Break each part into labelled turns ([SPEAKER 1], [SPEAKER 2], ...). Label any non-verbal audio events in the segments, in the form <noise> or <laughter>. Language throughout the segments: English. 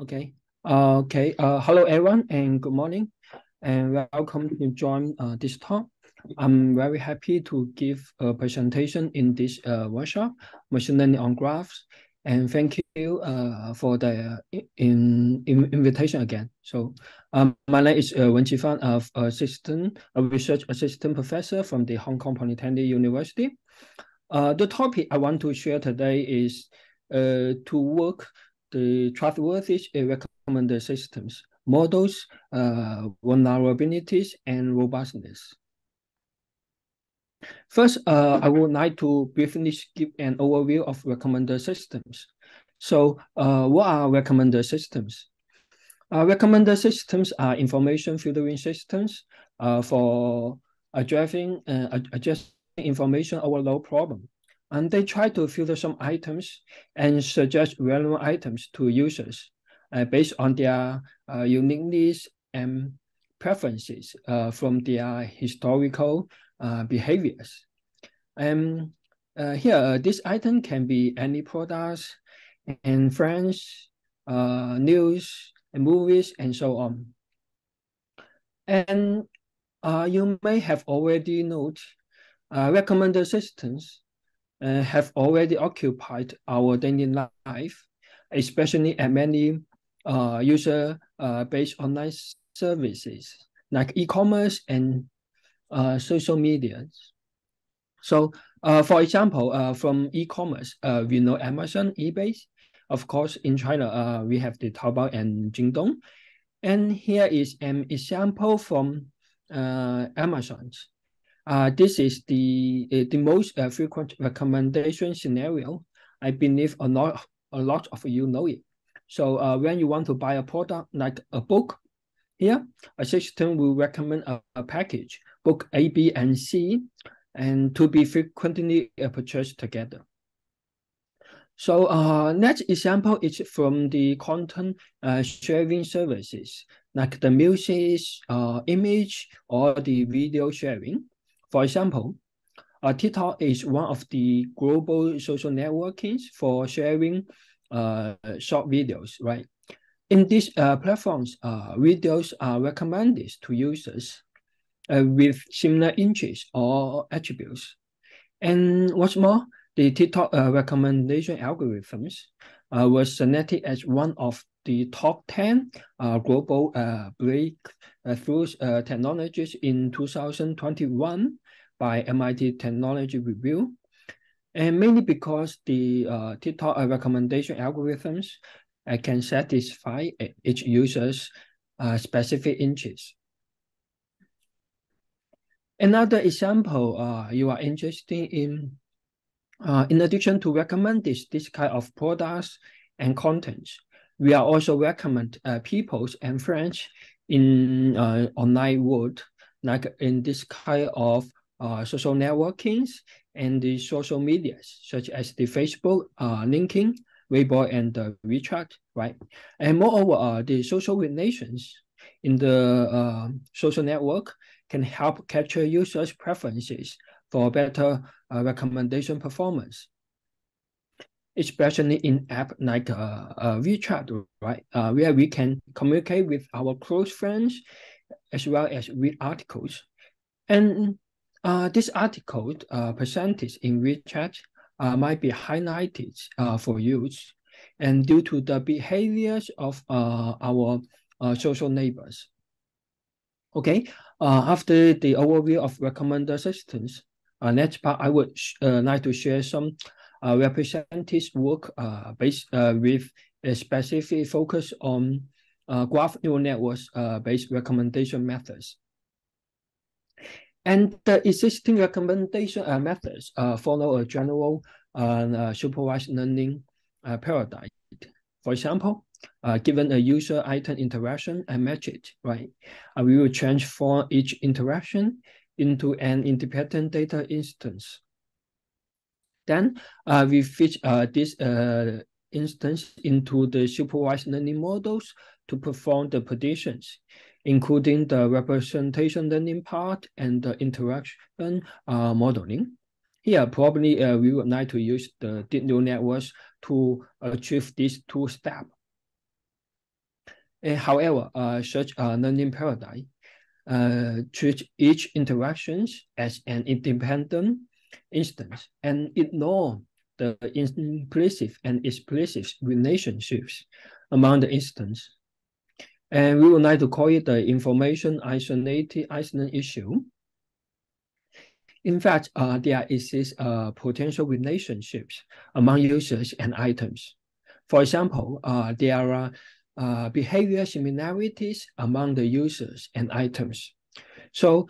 [SPEAKER 1] Okay. Uh, okay. Uh, hello, everyone, and good morning, and welcome to join uh, this talk. I'm very happy to give a presentation in this uh, workshop, Machine Learning on Graphs, and thank you uh, for the in, in invitation again. So, um, my name is uh, Wenqi Fan, of assistant, a research assistant professor from the Hong Kong Polytechnic University. Uh, the topic I want to share today is uh, to work the trustworthy recommender systems, models, uh, vulnerabilities, and robustness. First, uh, I would like to briefly give an overview of recommender systems. So uh, what are recommender systems? Uh, recommender systems are information filtering systems uh, for addressing, uh, addressing information overload problem and they try to filter some items and suggest relevant items to users uh, based on their uh, unique needs and preferences uh, from their historical uh, behaviors. And uh, here, uh, this item can be any products and friends, news, and movies, and so on. And you may have already noted recommender systems uh, have already occupied our daily life, especially at many uh, user-based uh, online services like e-commerce and uh, social media. So, uh, for example, from e-commerce, we know Amazon, eBay. Of course, in China, we have the Taobao and Jingdong. And here is an example from Amazon's. Uh, this is the uh, the most uh, frequent recommendation scenario. I believe a lot a lot of you know it. So uh, when you want to buy a product like a book, here a system will recommend a, a package, book A, B, and C, and to be frequently uh, purchased together. So uh, next example is from the content uh, sharing services, like the music, uh, image, or the video sharing. For example, uh, TikTok is one of the global social networkings for sharing uh, short videos, right? In these uh, platforms, uh, videos are recommended to users uh, with similar interests or attributes. And what's more, the TikTok uh, recommendation algorithms uh, was selected as one of the top 10 uh, global uh, breakthrough uh, technologies in 2021 by MIT Technology Review. And mainly because the uh, TikTok recommendation algorithms uh, can satisfy each user's uh, specific interests. Another example uh, you are interested in, uh, in addition to recommend this, this kind of products and contents, we are also recommend uh, peoples and friends in uh, online world, like in this kind of uh, social networkings and the social medias, such as the Facebook, uh, LinkedIn, Weibo, and uh, WeChat, right? And moreover, uh, the social relations in the uh, social network can help capture users' preferences for better uh, recommendation performance. Especially in app like uh, uh, WeChat, right? Uh, where we can communicate with our close friends as well as read articles. And uh, this article uh, presented in WeChat uh, might be highlighted uh, for use and due to the behaviors of uh, our uh, social neighbors. Okay, uh, after the overview of recommender systems, uh, next part I would uh, like to share some uh, representative work uh, based uh, with a specific focus on uh, graph neural networks uh, based recommendation methods. And the existing recommendation uh, methods uh, follow a general supervised learning paradigm. For example, uh, given a user item interaction and message, right, uh, we will transform each interaction into an independent data instance. Then we fit this instance into the supervised learning models to perform the predictions including the representation learning part and the interaction uh, modeling. Here, probably uh, we would like to use the deep neural networks to achieve these two steps. However, uh, such a learning paradigm uh, treats each interactions as an independent instance and ignore the implicit and explicit relationships among the instances. And we would like to call it the information isolated issue. In fact, uh, there exists uh, potential relationships among users and items. For example, uh, there are uh, behavior similarities among the users and items. So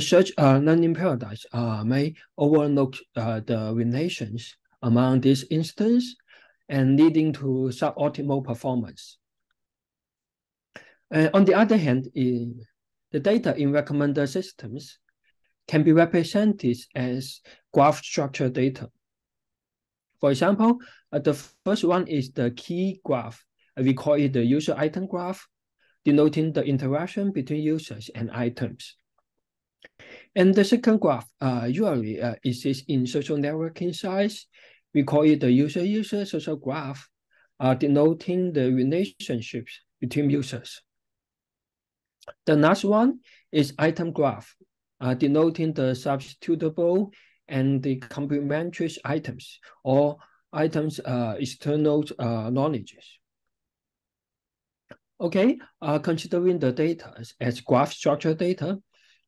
[SPEAKER 1] such learning paradigms uh, may overlook the relations among these instances and leading to suboptimal performance. on the other hand, the data in recommender systems can be represented as graph structure data. For example, uh, the first one is the key graph. We call it the user item graph, denoting the interaction between users and items. And the second graph uh, usually uh, exists in social networking sites. We call it the user-user social graph, uh, denoting the relationships between users. The last one is item graph, uh, denoting the substitutable and the complementary items or items uh, external uh, knowledge. Okay, uh, considering the data as graph structure data,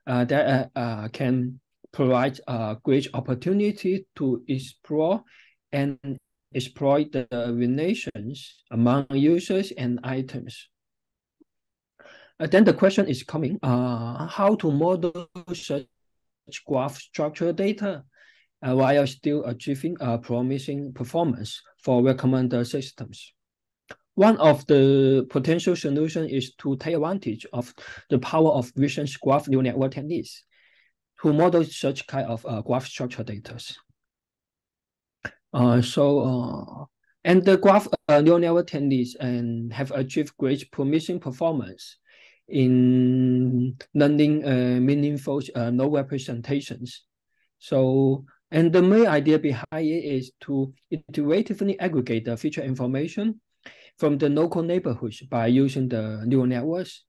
[SPEAKER 1] uh, that uh, uh, can provide a great opportunity to explore and exploit the relations among users and items. Uh, then the question is coming, uh, how to model such graph structure data uh, while still achieving a promising performance for recommender systems. One of the potential solutions is to take advantage of the power of recent graph neural network techniques to model such kind of uh, graph structure data. Uh, so, uh, and the graph uh, neural network techniques and have achieved great promising performance in learning uh, meaningful uh, node representations. So, and the main idea behind it is to iteratively aggregate the feature information from the local neighborhoods by using the neural networks.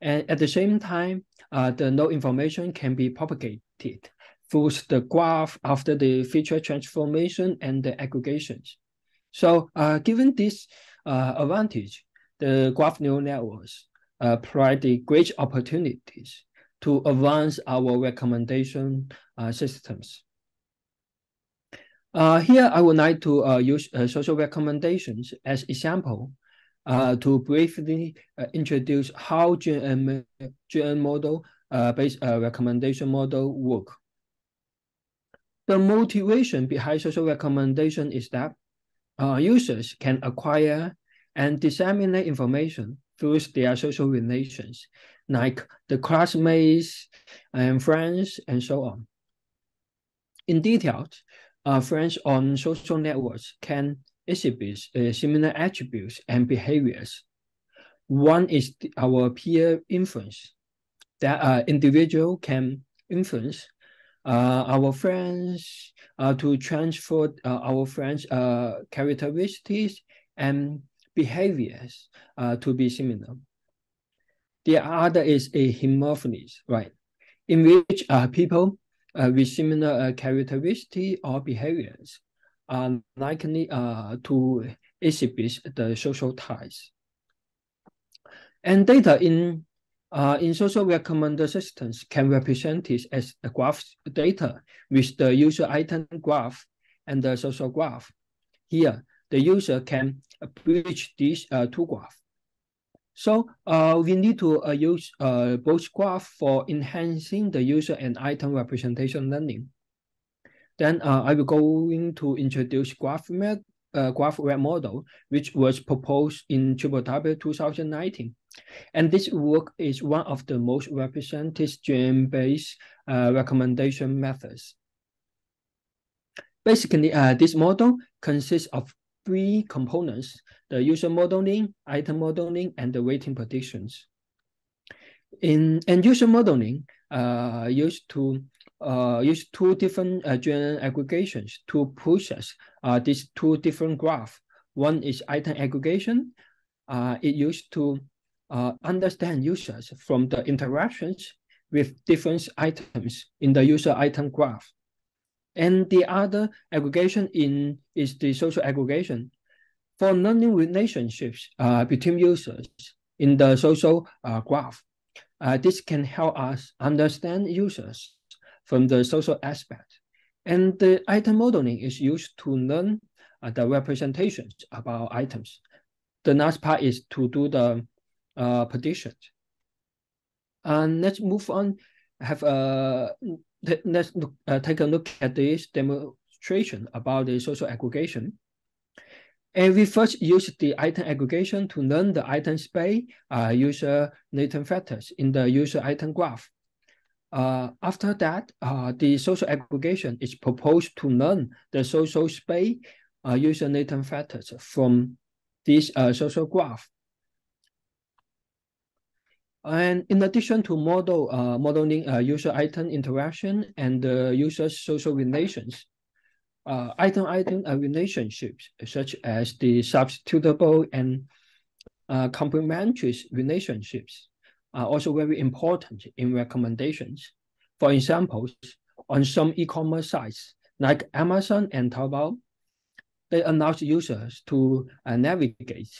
[SPEAKER 1] And at the same time, uh, the node information can be propagated through the graph after the feature transformation and the aggregations. So uh, given this uh, advantage, the graph neural networks uh, provide great opportunities to advance our recommendation uh, systems. Uh, here, I would like to uh, use uh, social recommendations as example uh, to briefly uh, introduce how GNN, model uh, based recommendation model work. The motivation behind social recommendation is that users can acquire and disseminate information through their social relations, like the classmates and friends and so on. In detail, uh, friends on social networks can exhibit uh, similar attributes and behaviors. One is our peer influence, that uh, individual can influence uh, our friends uh, to transfer uh, our friends' uh, characteristics and behaviors uh, to be similar. The other is a homomorphism, right, in which uh, people with similar uh, characteristics or behaviors are likely uh, to exhibit the social ties. And data in uh, in social recommender systems can represent it as a graph data with the user item graph and the social graph. Here, the user can bridge these uh, two graphs. So uh, we need to uh, use uh, both graph for enhancing the user and item representation learning. Then uh, I will going to introduce graph, uh, GraphRec model, which was proposed in W 2019. And this work is one of the most representative GNN-based uh, recommendation methods. Basically, uh, this model consists of three components, the user modeling, item modeling, and the weighting predictions. In and user modeling uh, used to uh, use two different uh, aggregations to process uh, these two different graphs. One is item aggregation. Uh, it used to uh, understand users from the interactions with different items in the user item graph. And the other aggregation in is the social aggregation. For learning relationships uh, between users in the social uh, graph, uh, this can help us understand users from the social aspect. And the item modeling is used to learn uh, the representations about items. The next part is to do the uh, predictions. And let's move on. Have a let's look, uh, take a look at this demonstration about the social aggregation. And we first use the item aggregation to learn the item space uh, user latent factors in the user item graph. Uh, after that, uh, the social aggregation is proposed to learn the social space uh, user latent factors from this uh, social graph. And in addition to model uh, modeling uh, user item interaction and uh, user social relations, uh, item item uh, relationships such as the substitutable and uh, complementary relationships are also very important in recommendations. For example, on some e-commerce sites like Amazon and Taobao, they allow users to navigate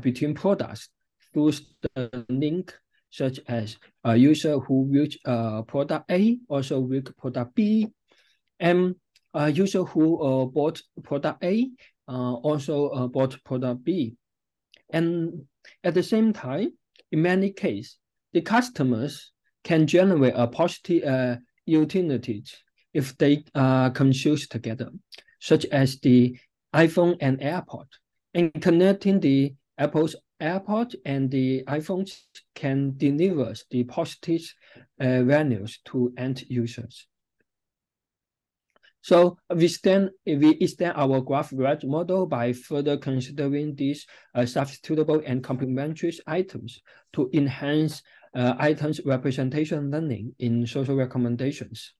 [SPEAKER 1] between products through the link such as a user who reach uh, product A also reach product B, and a user who uh, bought product A uh, also uh, bought product B. And at the same time, in many cases, the customers can generate a positive uh, utility if they uh, consume together, such as the iPhone and AirPod, and connecting the Apple's AirPod and the iPhones can deliver the positive uh, values to end users. So we stand, we extend our GraphRec model by further considering these uh, substitutable and complementary items to enhance uh, items representation learning in social recommendations.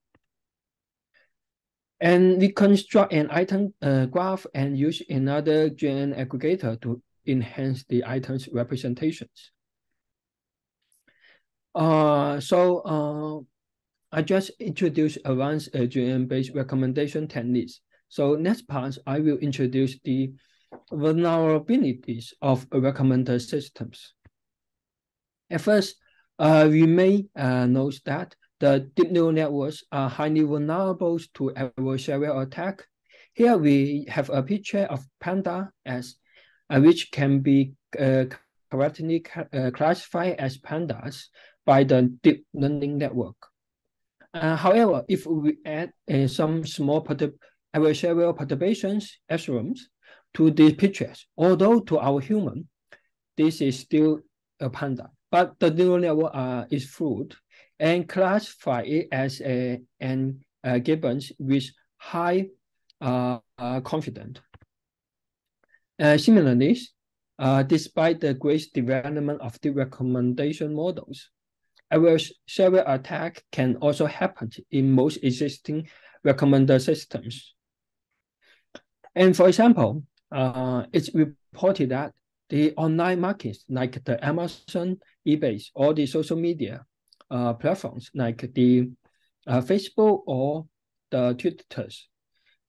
[SPEAKER 1] And we construct an item uh, graph and use another GNN aggregator to enhance the items representations. Uh, so uh, I just introduced advanced uh, GNN-based recommendation techniques. So next part, I will introduce the vulnerabilities of recommender systems. At first, uh, we may uh, note that the deep neural networks are highly vulnerable to adversarial attack. Here we have a picture of Panda as which can be uh, correctly uh, classified as pandas by the deep learning network. however, if we add some small adversarial perturbations, SRAMs, to these pictures, although to our human, this is still a panda, but the neural network uh, is fluid and classify it as a, an uh, gibbons with high uh, uh, confidence. Uh, similarly, uh, despite the great development of the recommendation models, adversarial attack can also happen in most existing recommender systems. And for example, uh, it's reported that the online markets like the Amazon, eBay, or the social media uh, platforms like the uh, Facebook or the Twitters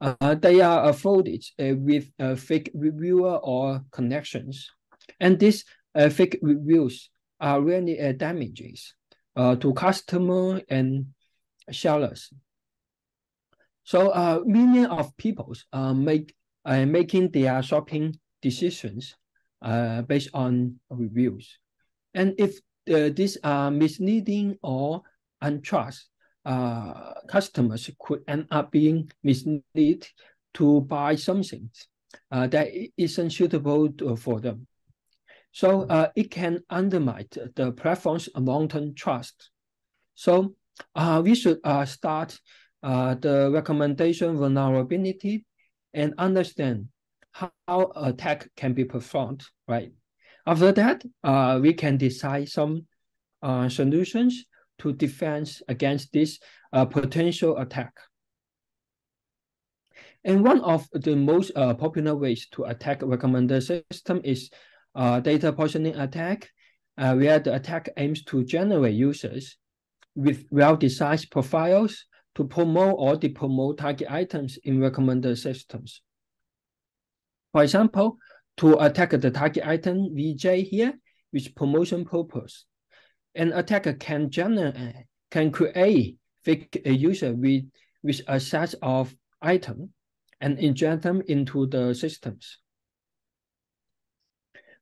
[SPEAKER 1] uh, they are afforded uh, with a fake reviewer or connections. And these uh, fake reviews are really uh, damages uh, to customer and sellers. So uh, millions of people uh, make uh, making their shopping decisions uh, based on reviews. And if uh, these are misleading or untrust, uh, customers could end up being misled to buy something uh, that isn't suitable to, for them. So uh, it can undermine the platform's long-term trust. So uh, we should uh, start uh, the recommendation vulnerability and understand how attack can be performed, right? After that, we can decide some solutions to defend against this uh, potential attack. And one of the most uh, popular ways to attack recommender system is uh, data poisoning attack. uh, where the attack aims to generate users with well-designed profiles to promote or depromote target items in recommender systems. For example, to attack the target item VJ here with promotion purpose, an attacker can generate can create fake user with with a set of items and inject them into the systems.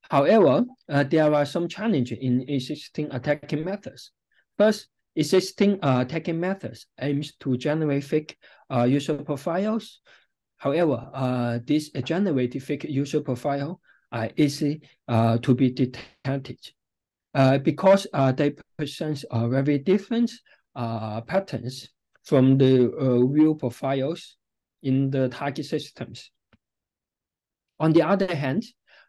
[SPEAKER 1] However, uh, there are some challenges in existing attacking methods. First, existing uh, attacking methods aims to generate fake uh, user profiles. However, uh, this generated fake user profile are easy uh, to be detected because uh, they present uh, very different uh, patterns from the uh, real profiles in the target systems. On the other hand,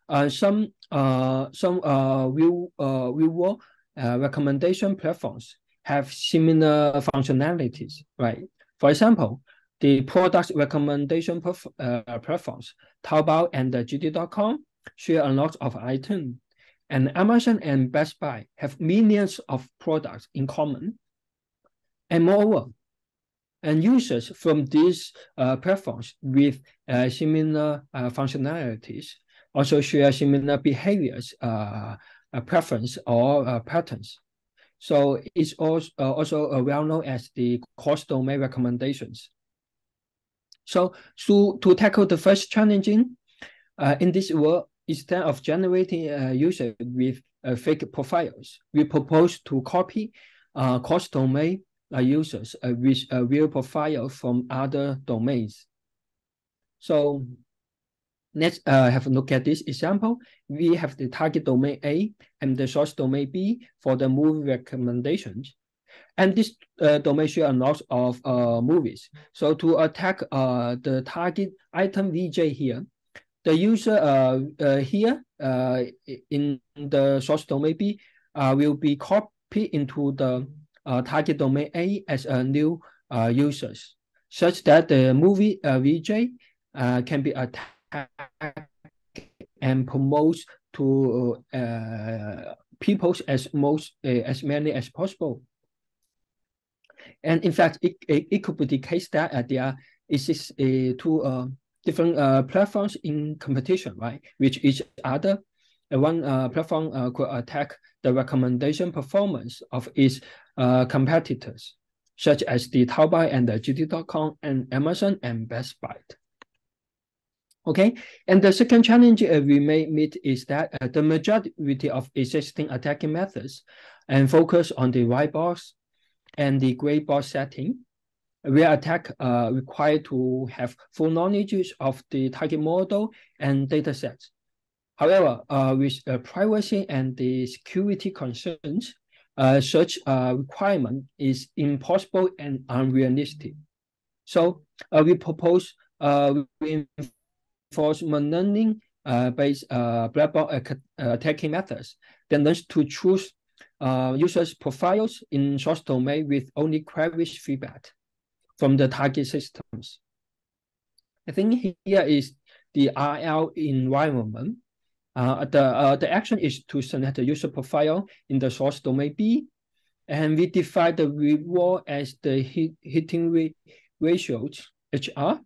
[SPEAKER 1] uh, some uh, some uh, view uh, uh, recommendation platforms have similar functionalities, right? For example, the product recommendation uh, platforms, Taobao and JD.com share a lot of items, and Amazon and Best Buy have millions of products in common. And moreover, and users from these uh, platforms with uh, similar uh, functionalities also share similar behaviors, uh, uh, preference or uh, patterns. So it's also, also well known as the cross domain recommendations. So to, to tackle the first challenging, in this world, instead of generating a user with uh, fake profiles, we propose to copy uh, cross domain uh, users uh, with a real profile from other domains. So Let's uh, have a look at this example. We have the target domain A and the source domain B for the movie recommendations. And this uh, domain share a lot of uh, movies. So to attack uh, the target item VJ here, the user uh, uh, here uh, in the source domain B uh, will be copied into the uh, target domain A as a new uh, users, such that the movie uh, VJ uh, can be attacked and promotes to uh, people as most uh, as many as possible. And in fact, it, it, it could be the case that uh, there is uh, uh, different uh, platforms in competition, right? Which each other, uh, one uh, platform uh, could attack the recommendation performance of its uh, competitors, such as the Taobao and the JD.com and Amazon and Best Buy. Okay, and the second challenge uh, we may meet is that uh, the majority of existing attacking methods and focus on the white box and the gray box setting, where attack uh, required to have full knowledge of the target model and data sets. However, uh, with uh, privacy and the security concerns, uh, such uh, requirement is impossible and unrealistic. So uh, we propose reinforcement learning based uh, black box attacking methods that learns to choose users' profiles in source domain with only queries feedback from the target systems. I think here is the RL environment. Uh, the, uh, the action is to select the user profile in the source domain B, and we define the reward as the hit, hitting rate ratios, HR.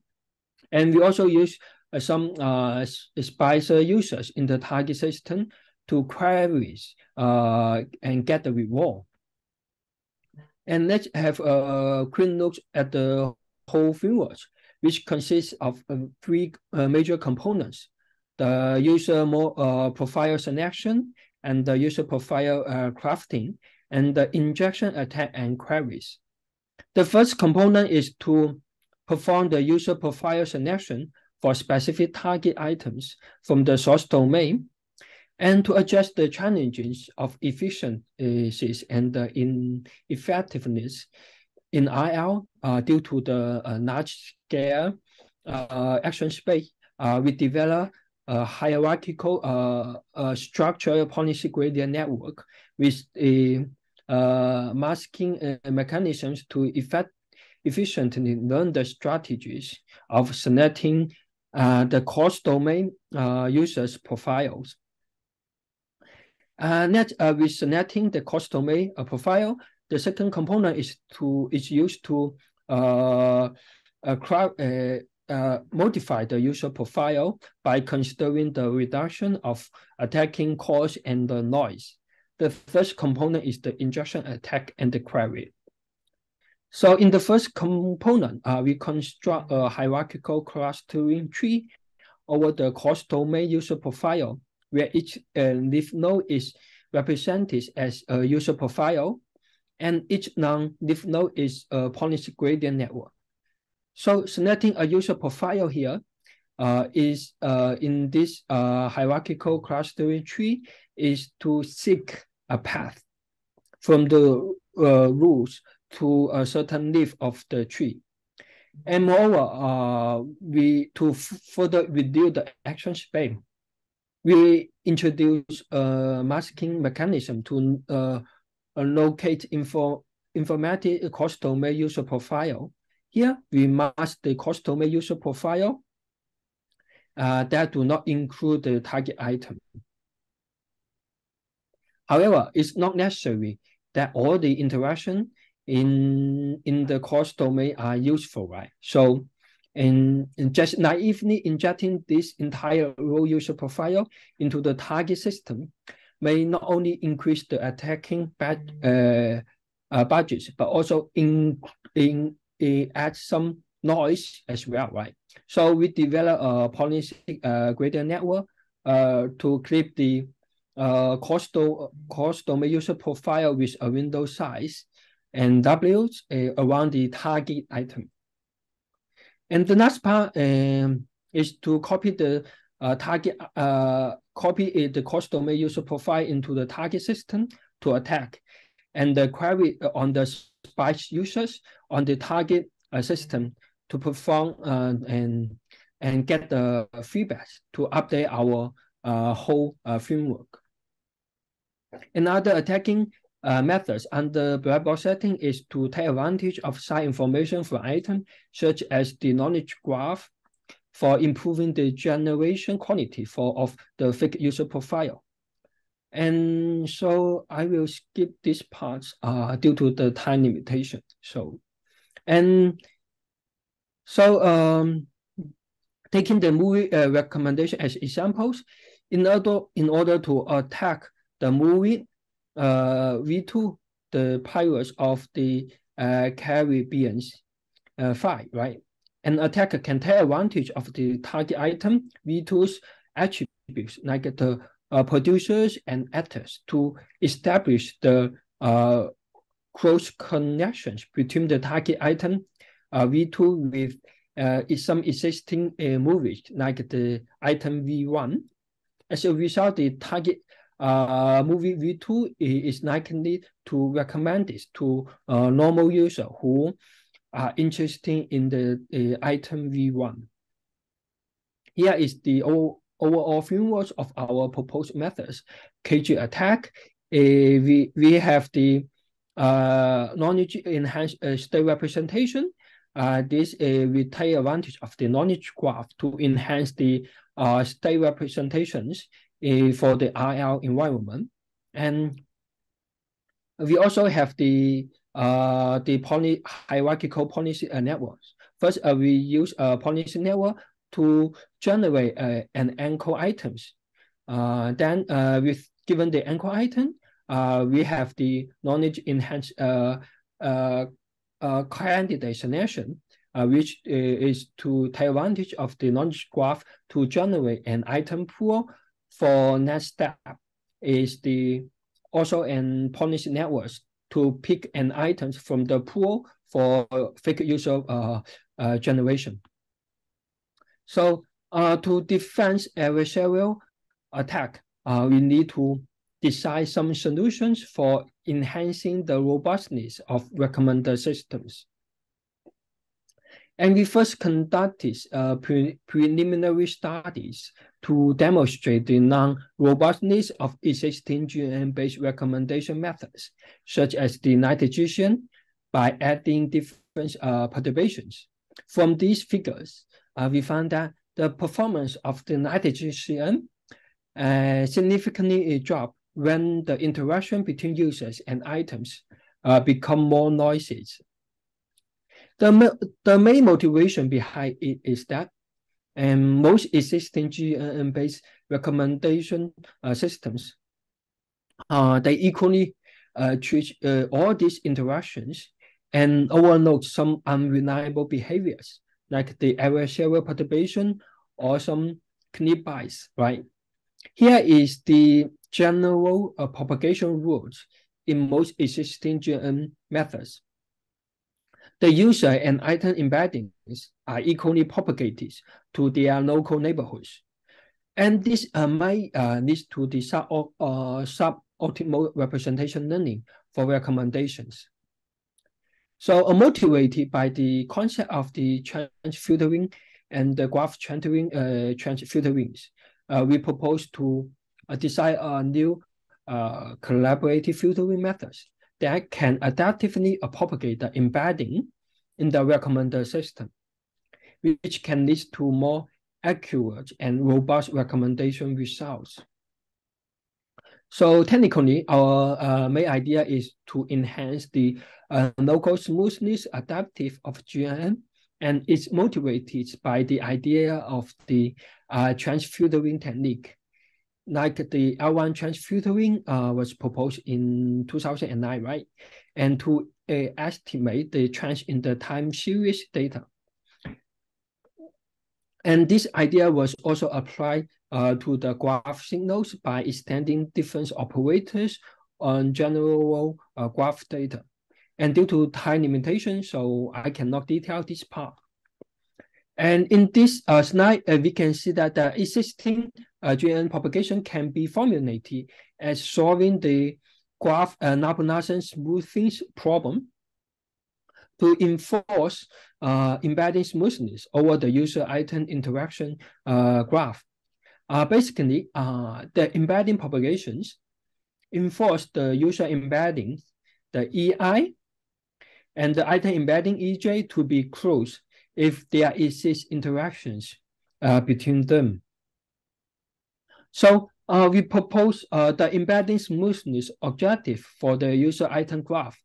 [SPEAKER 1] And we also use uh, some uh, Spicer users in the target system to queries uh, and get the reward. And let's have a quick look at the whole framework, which consists of uh, three uh, major components. The user more, uh, profile selection and the user profile crafting and the injection attack and queries. The first component is to perform the user profile selection for specific target items from the source domain and to address the challenges of efficiencies and uh, ineffectiveness in IL uh, due to the uh, large scale uh, action space. Uh, we develop a hierarchical uh, structure policy gradient network with a masking mechanisms to effect efficiently learn the strategies of selecting the cross domain users profiles. Uh, net, uh, with selecting the cross domain uh, profile, the second component is to is used to uh, uh, uh, uh, modify the user profile by considering the reduction of attacking cost and the noise. The first component is the injection attack and the query. So in the first component, uh, we construct a hierarchical clustering tree over the cross domain user profile, where each uh, leaf node is represented as a user profile, and each non-leaf node is a policy gradient network. So selecting a user profile here uh, is uh, in this uh, hierarchical clustering tree is to seek a path from the uh, rules to a certain leaf of the tree. And moreover, uh, we to further reduce the action span, we introduce a masking mechanism to uh, locate info informatic cross domain user profile here, we mask the cross domain user profile uh, that do not include the target item. However, it's not necessary that all the interaction in, in the cross domain are useful, right? So in, in just naively injecting this entire row user profile into the target system may not only increase the attacking bad, uh, uh, budgets, but also in, in it adds some noise as well, right? So we develop a polynomial uh, gradient network uh, to clip the uh, cross domain user profile with a window size and W uh, around the target item. And the next part um, is to copy the uh, target, uh, copy the cross domain user profile into the target system to attack and the query on the spice users on the target uh, system to perform uh, and and get the feedback to update our uh, whole uh, framework. Another attacking uh, methods under black box setting is to take advantage of side information for item, such as the knowledge graph, for improving the generation quality for of the fake user profile. And so I will skip this part uh, due to the time limitation. So, and so um, taking the movie uh, recommendation as examples, in order in order to attack the movie uh, V2, the pirates of the uh, Caribbean uh, fight, right? An attacker can take advantage of the target item V2's attributes like the uh, producers and actors to establish the uh, close connections between the target item uh, V2 with uh, some existing uh, movies like the item V1. As a result, the target uh, movie V2 is likely to recommend this to a normal user who are interested in the uh, item V1. Here is the overall framework of our proposed methods. KG attack, uh, we, we have the uh, knowledge enhanced uh, state representation. Uh, this uh, we take advantage of the knowledge graph to enhance the uh, state representations uh, for the RL environment. And we also have the uh, the poly hierarchical policy uh, networks. First, uh, we use a policy network to generate uh, an anchor items. Uh, then uh, with given the anchor item, uh, we have the knowledge enhanced uh, uh, uh, candidate selection, uh, which is to take advantage of the knowledge graph to generate an item pool. For next step is the also an policy networks to pick an items from the pool for fake user uh, uh, generation. So uh, to defend adversarial attack, uh, we need to design some solutions for enhancing the robustness of recommender systems. And we first conducted uh, pre preliminary studies to demonstrate the non-robustness of existing GNN-based recommendation methods, such as the LightGCN, by adding different uh, perturbations. From these figures, uh, we found that the performance of the LightGCN uh, significantly dropped when the interaction between users and items uh, become more noisy. The, the main motivation behind it is that and most existing GNN-based recommendation uh, systems, uh, they equally uh, treat uh, all these interactions and overlook some unreliable behaviors like the adversarial perturbation or some bias, right? Here is the general uh, propagation rules in most existing GNN methods. The user and item embeddings are equally propagated to their local neighborhoods. And this uh, might uh, lead to the sub, uh, suboptimal representation learning for recommendations. So uh, motivated by the concept of the trend filtering and the graph trenching, uh, trend filterings, uh, we propose to uh, design a new uh, collaborative filtering methods that can adaptively propagate the embedding in the recommender system, which can lead to more accurate and robust recommendation results. So technically, our uh, main idea is to enhance the uh, local smoothness adaptive of GNN, and it's motivated by the idea of the uh, trend filtering technique like the L1 trend filtering uh, was proposed in 2009, right? And to uh, estimate the trend in the time series data. And this idea was also applied uh, to the graph signals by extending difference operators on general uh, graph data. And due to time limitation, so I cannot detail this part. And in this uh, slide, uh, we can see that the existing uh, GNN propagation can be formulated as solving the graph uh, Laplacian smoothing problem to enforce uh, embedding smoothness over the user item interaction uh, graph. Uh, basically, uh, the embedding propagations enforce the user embedding, the EI, and the item embedding EJ to be close if there exists interactions uh, between them. So uh, we propose uh, the embedding smoothness objective for the user item graph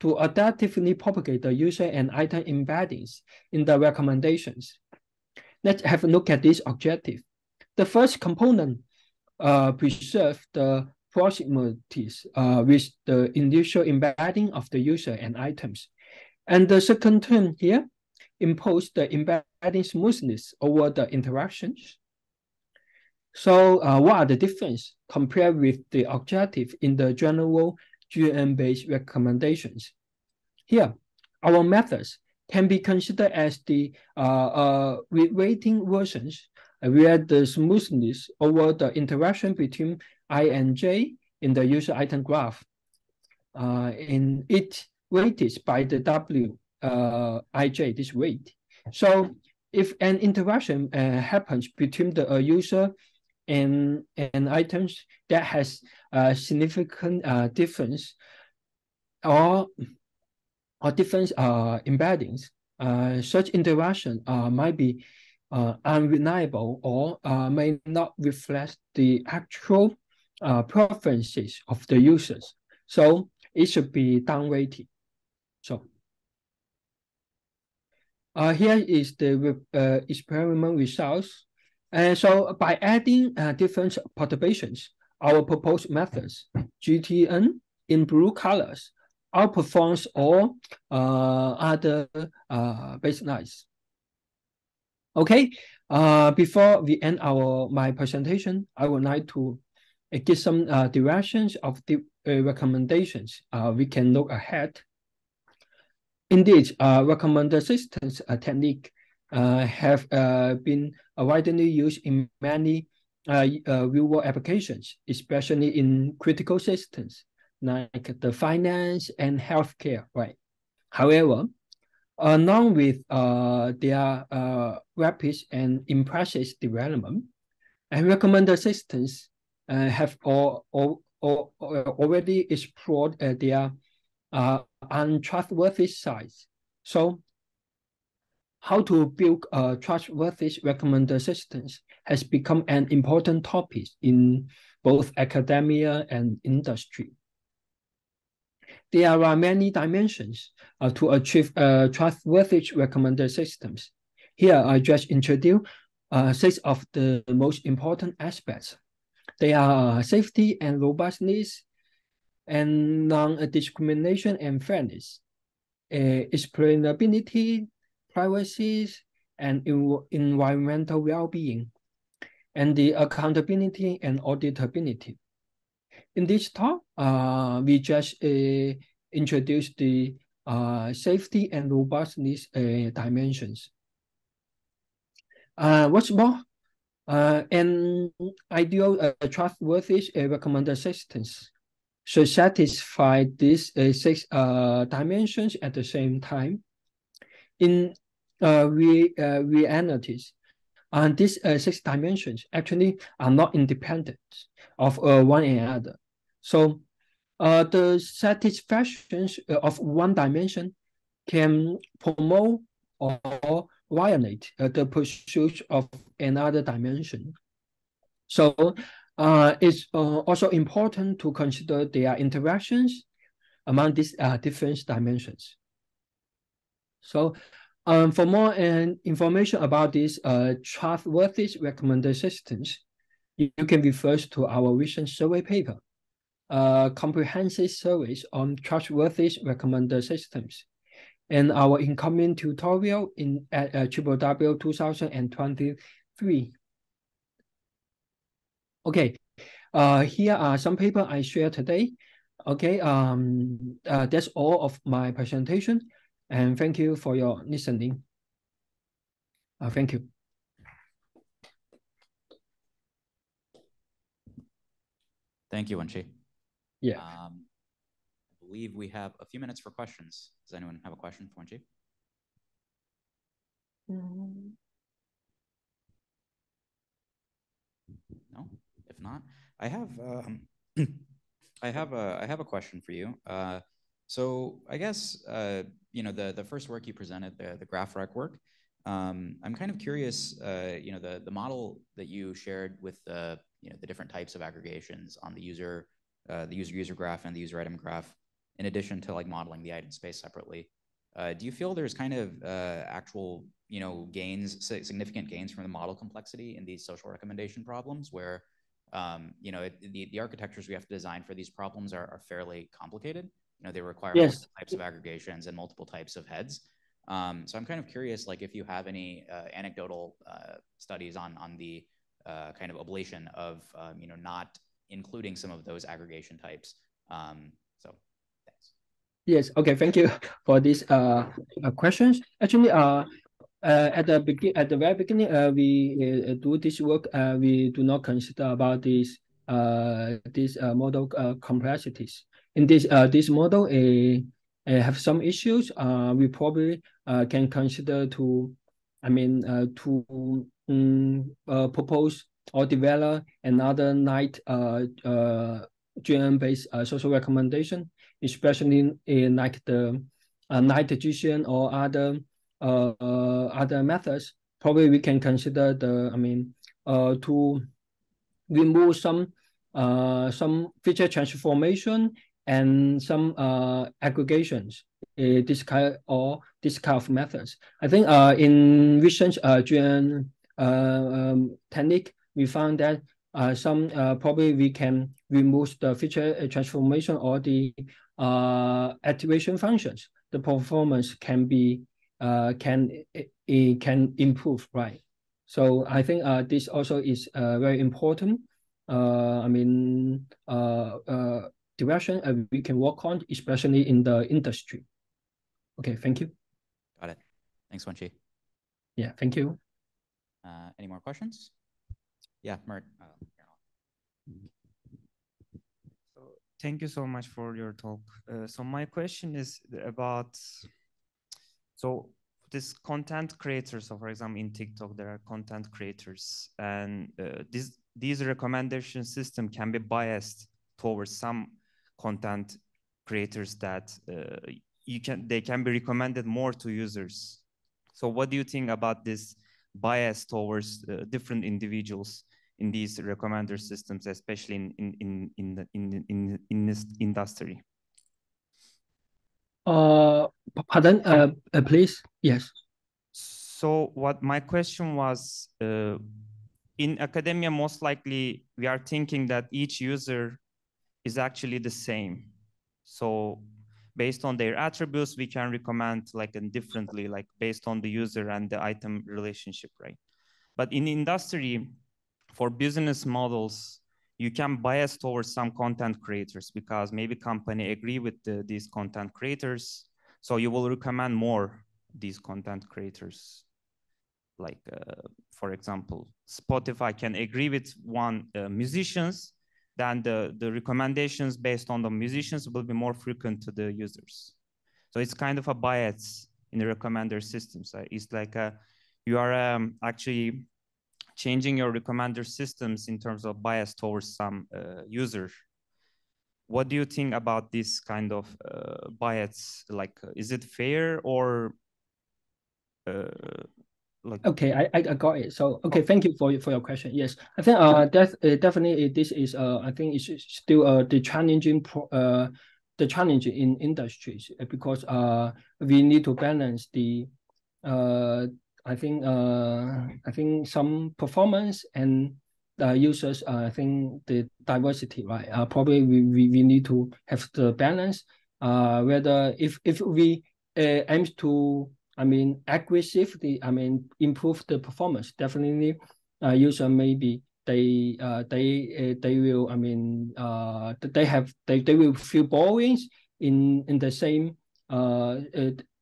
[SPEAKER 1] to adaptively propagate the user and item embeddings in the recommendations. Let's have a look at this objective. The first component uh, the proximities uh, with the initial embedding of the user and items. And the second term here impose the embedding smoothness over the interactions. So uh, what are the difference compared with the objective in the general GNN-based recommendations? Here, our methods can be considered as the uh, uh, rating versions where the smoothness over the interaction between I and J in the user item graph. Uh, in it weighted by the W uh, ij, this weight. So if an interaction uh, happens between the uh, user and, and items that has a significant uh, difference or, or different uh, embeddings, uh, such interaction uh, might be uh, unreliable or uh, may not reflect the actual uh, preferences of the users. So it should be downweighted. So uh, here is the uh, experiment results. And so by adding uh, different perturbations, our proposed methods, GTN in blue colors, outperforms all uh, other uh, baselines. Okay, uh, before we end our my presentation, I would like to uh, give some uh, directions of the uh, recommendations. We can look ahead Indeed, uh, recommender systems uh, technique uh, have uh, been widely used in many uh, uh, real-world applications, especially in critical systems like the finance and healthcare, right? However, along with their rapid and impressive development, and recommender systems have all, all, all, already explored their uh, untrustworthy sites. So how to build a trustworthy recommender systems has become an important topic in both academia and industry. There are many dimensions uh, to achieve uh, trustworthy recommender systems. Here, I just introduce uh, six of the most important aspects. They are safety and robustness, and non-discrimination and fairness, uh, explainability, privacy, and environmental well-being, and the accountability and auditability. In this talk, uh, we just uh, introduced the uh, safety and robustness uh, dimensions. Uh, what's more, uh, an ideal uh, trustworthy uh, recommender systems should satisfy these uh, six uh, dimensions at the same time. In uh, re, uh, reality, and these uh, six dimensions actually are not independent of uh, one another. So uh, the satisfaction of one dimension can promote or violate uh, the pursuit of another dimension. So uh, it's uh, also important to consider their interactions among these uh, different dimensions. So um, for more uh, information about these uh, trustworthy recommender systems, you, can refer to our recent survey paper, uh, comprehensive surveys on trustworthy recommender systems, and our incoming tutorial in at uh, W 2023. Okay, uh, here are some paper I share today. Okay, um, uh, that's all of my presentation. And thank you for your listening. Uh, thank you.
[SPEAKER 2] Thank you, Wenqi.
[SPEAKER 1] Yeah.
[SPEAKER 2] Um, I believe we have a few minutes for questions. Does anyone have a question for Wenqi? Mm. No? If not, I have um, <clears throat> I have a I have a question for you. Uh, so I guess uh, you know the the first work you presented, the the GraphRec work. Um, I'm kind of curious, uh, you know, the the model that you shared with the you know the different types of aggregations on the user uh, the user user graph and the user item graph, in addition to like modeling the item space separately. Uh, do you feel there's kind of uh, actual you know gains, significant gains from the model complexity in these social recommendation problems, where um, you know it, the the architectures we have to design for these problems are, are fairly complicated? You know, they require yes. multiple types of aggregations and multiple types of heads. Um, so I'm kind of curious, like if you have any uh, anecdotal uh, studies on on the uh, kind of ablation of um, you know not including some of those aggregation types. Um, so thanks.
[SPEAKER 1] Yes. Okay. Thank you <laughs> for these uh, uh questions. Actually, uh, uh, at the begin at the very beginning, uh, we uh, do this work. Uh, we do not consider about these uh these uh, model complexities in this this model uh, have some issues, we probably can consider to, I mean, to um, propose or develop another night GNN-based uh, social recommendation, especially in like the LightGCN or other uh, uh, other methods. Probably we can consider the, I mean, uh, to remove some uh, some feature transformation and some uh, aggregations, uh, this kind or this kind of methods. I think uh, in recent uh, GN uh, um, technique, we found that uh, some uh, probably we can remove the feature transformation or the uh, activation functions. The performance can be uh, can it can improve, right? So I think uh, this also is uh, very important. Uh, I mean, uh, uh, direction uh, we can work on, especially in the industry. Okay, thank you.
[SPEAKER 2] Got it. Thanks, Wenqi.
[SPEAKER 1] Yeah, thank you.
[SPEAKER 2] Uh, any more questions? Yeah, Mert. Uh,
[SPEAKER 3] so thank you so much for your talk. Uh, so my question is about, so this content creators, so for example, in TikTok, there are content creators and uh, this, these recommendation system can be biased towards some content creators that uh, you can they can be recommended more to users. So what do you think about this bias towards uh, different individuals in these recommender systems, especially in in in in the, in in in this industry?
[SPEAKER 1] Uh, pardon, uh, uh, please. Yes.
[SPEAKER 3] So what my question was, uh, in academia, most likely we are thinking that each user is actually the same. So based on their attributes, we can recommend like and differently, like based on the user and the item relationship, right? But in industry, for business models, you can bias towards some content creators because maybe company agree with the, these content creators. So you will recommend more these content creators. Like, uh, for example, Spotify can agree with one uh, musicians, then the, the recommendations based on the musicians will be more frequent to the users. So it's kind of a bias in the recommender systems. It's like a, you are um, actually changing your recommender systems in terms of bias towards some uh, user. What do you think about this kind of uh, bias? Like, is it fair or uh,
[SPEAKER 1] like? Okay, I, I got it. So, okay, thank you for for your question. Yes, I think uh that uh, definitely this is uh I think it's still uh the challenging pro uh the challenge in industries because uh we need to balance the uh I think uh, I think some performance and uh, users, uh, I think the diversity, right? Uh, probably we, we, we need to have the balance. Uh, whether if if we uh, aim to, I mean, aggressively, I mean, improve the performance, definitely, uh, user maybe they uh they uh, they will, I mean, uh they have they they will feel boring in in the same uh,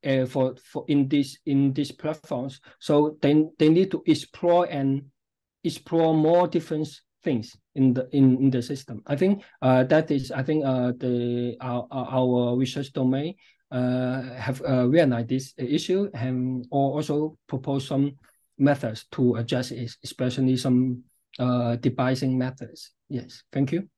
[SPEAKER 1] uh for for in this in these platforms. So then they need to explore and explore more different things in the in, in the system. I think uh, that is I think uh, the our, our research domain uh, have uh, realized this issue and also propose some methods to address it, especially some uh, debiasing methods. Yes, thank you.